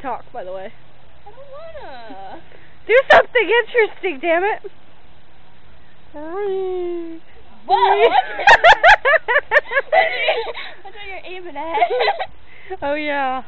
Talk, by the way. I don't wanna. Do something interesting, damn it. Whoa! That's what you're aiming at. oh yeah.